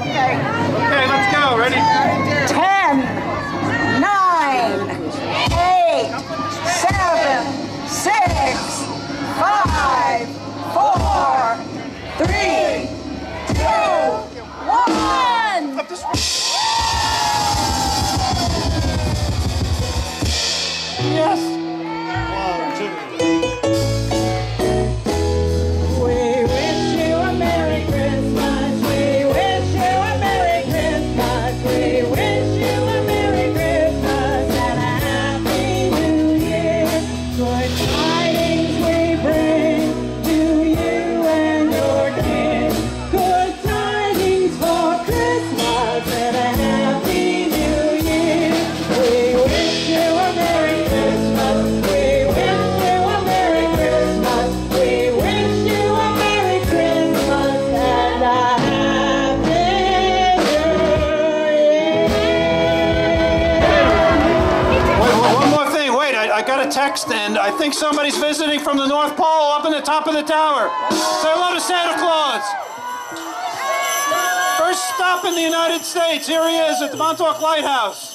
Okay. Okay, let's go. Ready? Ten, nine, eight, seven, six, five, four, three, two, one. Up this way. Yes. One, two. I got a text, and I think somebody's visiting from the North Pole up in the top of the tower. Say hello to Santa Claus. First stop in the United States. Here he is at the Montauk Lighthouse.